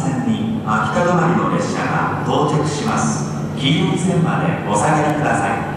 線に秋田止まりの列車が到着します。黄色線までお下がりください。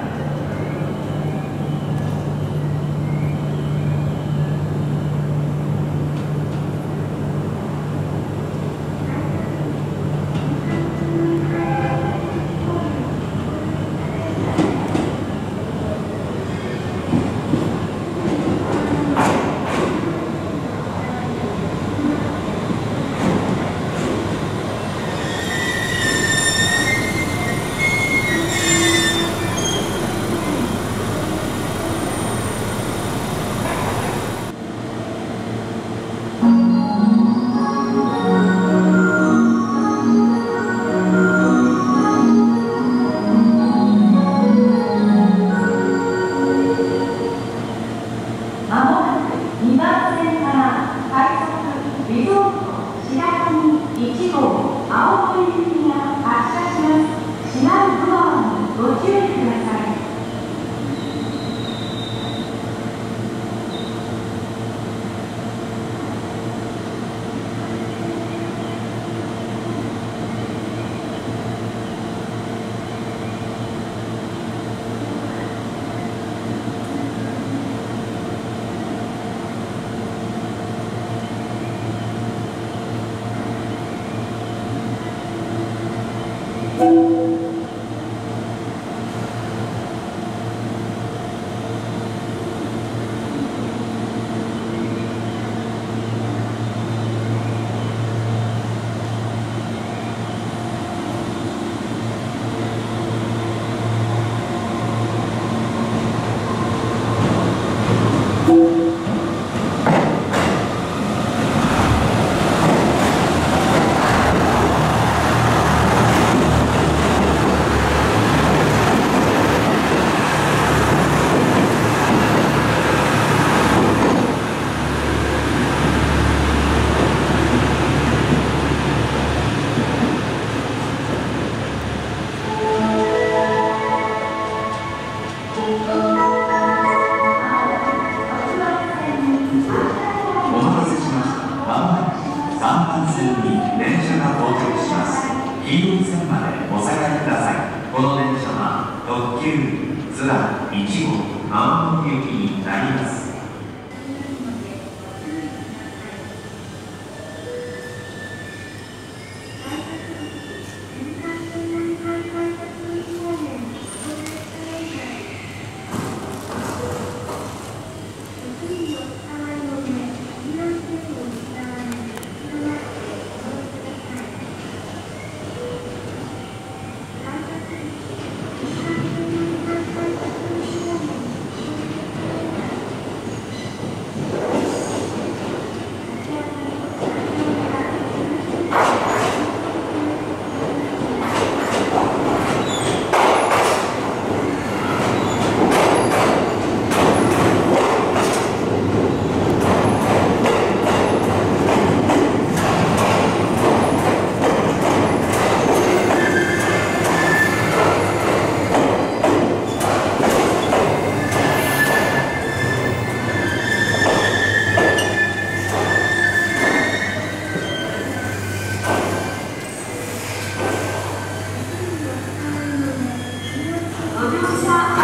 Продолжение следует...